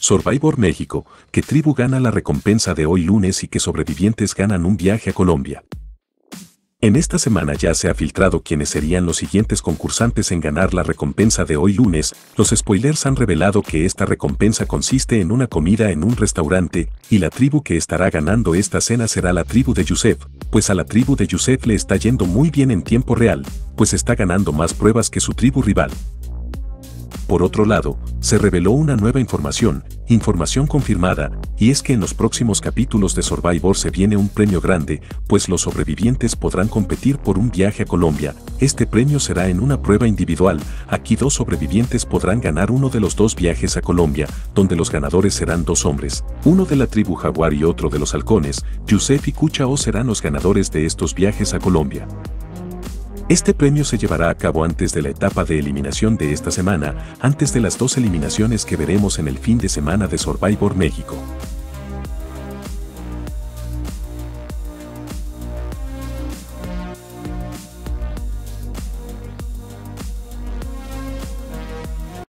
Survivor México, que tribu gana la recompensa de hoy lunes y que sobrevivientes ganan un viaje a Colombia. En esta semana ya se ha filtrado quiénes serían los siguientes concursantes en ganar la recompensa de hoy lunes. Los spoilers han revelado que esta recompensa consiste en una comida en un restaurante, y la tribu que estará ganando esta cena será la tribu de Yusef, pues a la tribu de Yusef le está yendo muy bien en tiempo real, pues está ganando más pruebas que su tribu rival. Por otro lado, se reveló una nueva información, información confirmada, y es que en los próximos capítulos de Survivor se viene un premio grande, pues los sobrevivientes podrán competir por un viaje a Colombia. Este premio será en una prueba individual, aquí dos sobrevivientes podrán ganar uno de los dos viajes a Colombia, donde los ganadores serán dos hombres, uno de la tribu jaguar y otro de los halcones, Yusef y Kuchao serán los ganadores de estos viajes a Colombia. Este premio se llevará a cabo antes de la etapa de eliminación de esta semana, antes de las dos eliminaciones que veremos en el fin de semana de Survivor México.